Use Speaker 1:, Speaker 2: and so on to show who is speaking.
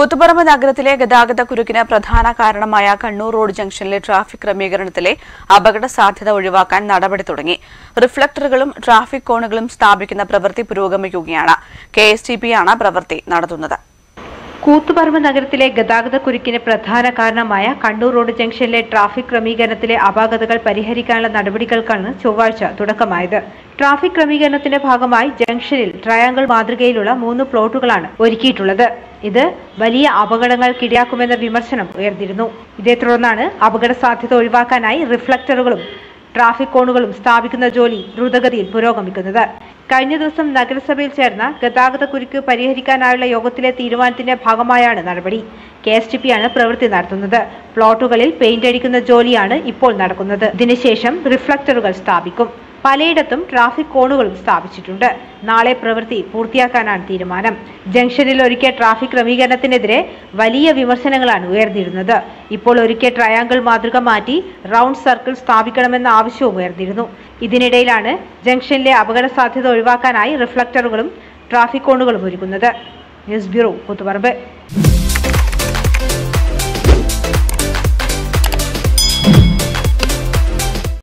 Speaker 1: കൂത്തുപറമ്പ് നഗരത്തിലെ ഗതാഗത കുരുക്കിന് പ്രധാന കാരണമായ കണ്ണൂർ റോഡ് ജംഗ്ഷനിലെ ട്രാഫിക് ക്രമീകരണത്തിലെ അപകട സാധ്യത ഒഴിവാക്കാൻ നടപടി തുടങ്ങി. റിഫ്ലക്ടറുകളും ട്രാഫിക് കോണുകളും സ്ഥാപിക്കുന്ന പ്രവൃത്തി പുരോഗമിക്കുകയാണ്. കെ എസ് ടി ആണ് പ്രവൃത്തി നടത്തുന്നത്.
Speaker 2: കൂത്തുപറമ്പ് നഗരത്തിലെ ഗതാഗത കുരുക്കിന് പ്രധാന കാരണമായ കണ്ണൂർ റോഡ് ജംഗ്ഷനിലെ ട്രാഫിക് ക്രമീകരണത്തിലെ അപാകതകൾ പരിഹരിക്കാനുള്ള നടപടികൾക്കാണ് ചൊവ്വാഴ്ച തുടക്കമായത്. ട്രാഫിക് ക്രമീകരണത്തിന്റെ ഭാഗമായി ജംഗ്ഷനിൽ ട്രയാങ്കിൾ മാതൃകയിലുള്ള മൂന്ന് പ്ലോട്ടുകളാണ് ഒരുക്കിയിട്ടുള്ളത്. ഇത് വലിയ അപകടങ്ങൾ അപകടങ്ങൾക്കിടയാക്കുമെന്ന വിമർശനം ഉയർന്നിരുന്നു. ഇതേ തുടർന്നാണ് അപകട സാധ്യത ഒഴിവാക്കാനായി റിഫ്ലക്ടറുകളും ട്രാഫിക് കോണുകളും സ്ഥാപിക്കുന്ന ജോലി ദ്രുതഗതിയിൽ പുരോഗമിക്കുന്നത്. കഴിഞ്ഞ ദിവസം നഗരസഭയിൽ ചേർന്ന ഗതാഗത കുരുക്ക് പരിഹരിക്കാനായുള്ള യോഗത്തിലെ തീരുമാനത്തിന്റെ ഭാഗമായാണ് നടപടി. കെ എസ് ടി പി ആണ് പ്രവൃത്തി നടത്തുന്നത്. പ്ലോട്ടുകളിൽ പെയിന്റ് അടിക്കുന്ന ജോലിയാണ് ഇപ്പോൾ നടക്കുന്നത്. ഇതിനുശേഷം റിഫ്ലക്ടറുകൾ സ്ഥാപിക്കും. പലയിടത്തും ട്രാഫിക് കോണുകളും സ്ഥാപിച്ചിട്ടുണ്ട്. നാളെ പ്രവൃത്തി പൂർത്തിയാക്കാനാണ് തീരുമാനം. ജംഗ്ഷനിൽ ഒരുക്കിയ ട്രാഫിക് ക്രമീകരണത്തിനെതിരെ വലിയ വിമർശനങ്ങളാണ് ഉയർന്നിരുന്നത്. ഇപ്പോൾ ഒരുക്കിയ ട്രയാങ്കിൾ മാതൃക മാറ്റി റൗണ്ട് സർക്കിൾ സ്ഥാപിക്കണമെന്ന ആവശ്യവും ഉയർന്നിരുന്നു. ഇതിനിടയിലാണ് ജംഗ്ഷനിലെ അപകട സാധ്യത ഒഴിവാക്കാനായി റിഫ്ലക്ടറുകളും ട്രാഫിക് കോണുകളും ഒരുക്കുന്നത്. News bureau Koothuparamba.